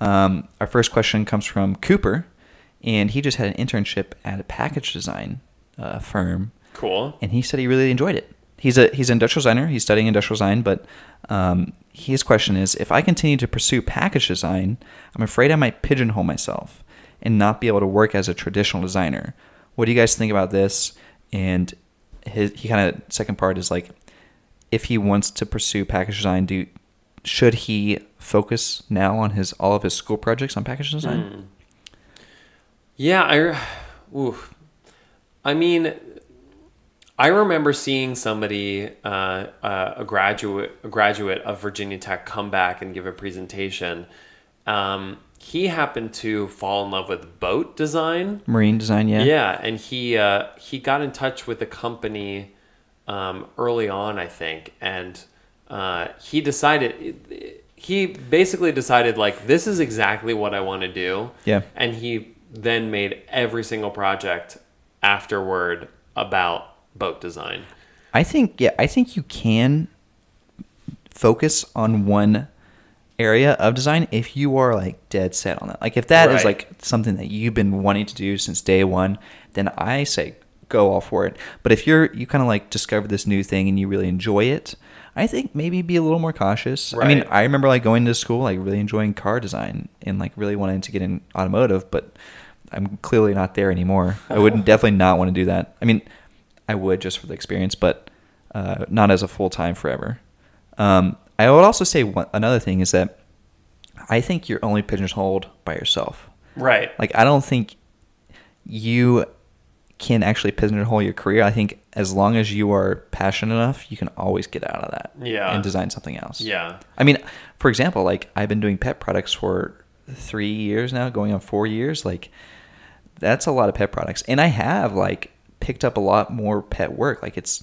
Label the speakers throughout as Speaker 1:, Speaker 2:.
Speaker 1: Um, our first question comes from Cooper, and he just had an internship at a package design uh, firm,
Speaker 2: Cool.
Speaker 1: and he said he really enjoyed it. He's a he's an industrial designer. He's studying industrial design, but um, his question is: If I continue to pursue package design, I'm afraid I might pigeonhole myself and not be able to work as a traditional designer. What do you guys think about this? And his he kind of second part is like, if he wants to pursue package design, do should he focus now on his all of his school projects on package design?
Speaker 2: Hmm. Yeah, I. Oof. I mean, I remember seeing somebody, uh, uh, a graduate, a graduate of Virginia Tech, come back and give a presentation. Um, he happened to fall in love with boat design.
Speaker 1: Marine design, yeah.
Speaker 2: Yeah, and he uh, he got in touch with the company um, early on, I think, and uh, he decided he basically decided like this is exactly what I want to do.
Speaker 1: Yeah.
Speaker 2: and he then made every single project afterward about boat design.
Speaker 1: I think yeah, I think you can focus on one area of design if you are like dead set on that. Like if that is
Speaker 2: Right.
Speaker 1: like something that you've been wanting to do since day one, then I say go all for it. But if you're you kind of like discover this new thing and you really enjoy it, I think maybe be a little more cautious. I mean, I remember like going to school like really enjoying car design and like really wanting to get in automotive, but I'm clearly not there anymore. I would definitely not want to do that. I mean, I would just for the experience, but uh, not as a full time forever. Um, I would also say one, another thing is that I think you're only pigeonholed by yourself.
Speaker 2: Right.
Speaker 1: Like I don't think you can actually pigeonhole your career. I think as long as you are passionate enough, you can always get out of that.
Speaker 2: Yeah.
Speaker 1: And design something else.
Speaker 2: Yeah.
Speaker 1: I mean, for example, like I've been doing pet products for three years now, going on four years. Like that's a lot of pet products, and I have like picked up a lot more pet work. Like it's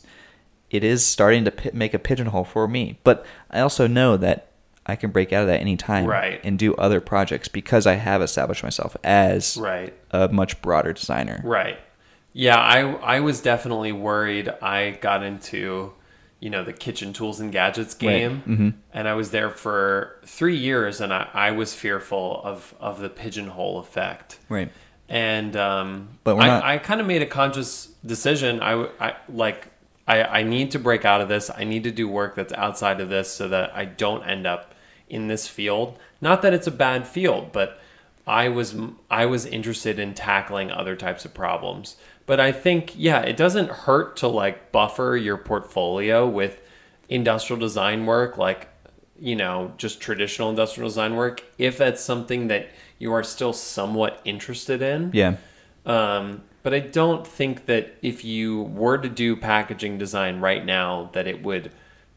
Speaker 1: it is starting to pi- make a pigeonhole for me, but I also know that I can break out of that anytime
Speaker 2: Right.
Speaker 1: and do other projects because I have established myself as
Speaker 2: Right.
Speaker 1: a much broader designer.
Speaker 2: Right. Yeah, I I was definitely worried. I got into, you know, the kitchen tools and gadgets game,
Speaker 1: Mhm.
Speaker 2: and I was there for three years, and I, I was fearful of of the pigeonhole effect.
Speaker 1: Right.
Speaker 2: And um,
Speaker 1: But
Speaker 2: I,
Speaker 1: not-
Speaker 2: I kind of made a conscious decision. I, I like I, I need to break out of this. I need to do work that's outside of this so that I don't end up in this field. Not that it's a bad field, but I was I was interested in tackling other types of problems. But I think yeah, it doesn't hurt to like buffer your portfolio with industrial design work like you know, just traditional industrial design work if that's something that you are still somewhat interested in.
Speaker 1: Yeah.
Speaker 2: Um, but I don't think that if you were to do packaging design right now, that it would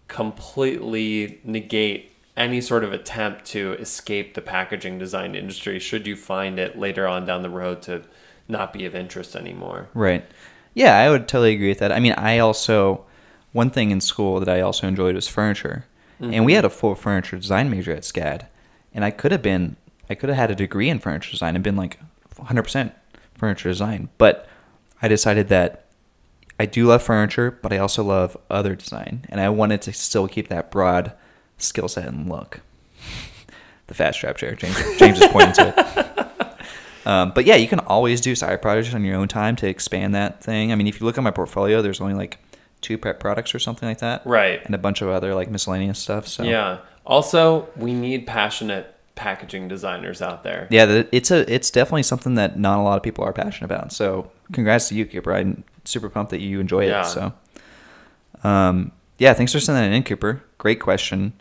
Speaker 2: completely negate any sort of attempt to escape the packaging design industry should you find it later on down the road to not be of interest anymore.
Speaker 1: Right. Yeah, I would totally agree with that. I mean, I also one thing in school that I also enjoyed was furniture, and we mm-hmm. had a full furniture design major at SCAD, and I could have been I could have had a degree in furniture design and been like 100% furniture design, but I decided that I do love furniture, but I also love other design, and I wanted to still keep that broad skill set and look. The fat strap chair, James, James is pointing to it. Um, but yeah, you can always do side projects on your own time to expand that thing. I mean, if you look at my portfolio, there's only like two prep products or something like that,
Speaker 2: Right.
Speaker 1: And a bunch of other like miscellaneous stuff. So
Speaker 2: Yeah. Also, we need passionate packaging designers out there.
Speaker 1: yeah, it's a it's definitely something that not a lot of people are passionate about. So congrats to you, Cooper. I'm super pumped that you enjoy
Speaker 2: Yeah.
Speaker 1: it. So, um, yeah, thanks for sending that in, Cooper. Great question.